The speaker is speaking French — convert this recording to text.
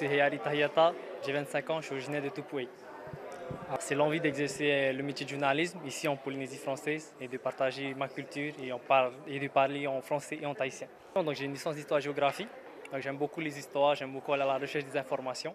C'est Hayari Tahiyata, j'ai 25 ans, je suis originaire de Tupoué. Ah, c'est l'envie d'exercer le métier de journalisme ici en Polynésie française et de partager ma culture et, de parler en français et en tahitien. Donc j'ai une licence d'histoire-géographie, j'aime beaucoup les histoires, j'aime beaucoup aller à la recherche des informations.